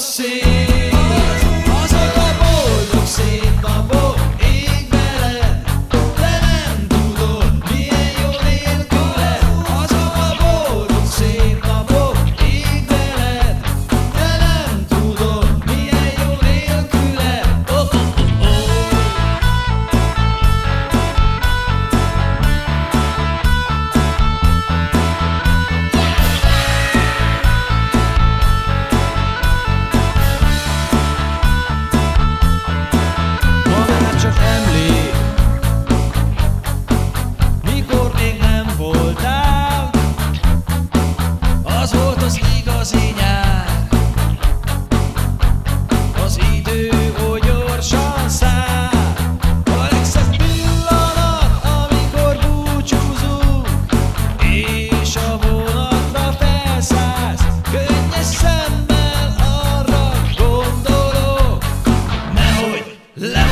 você. La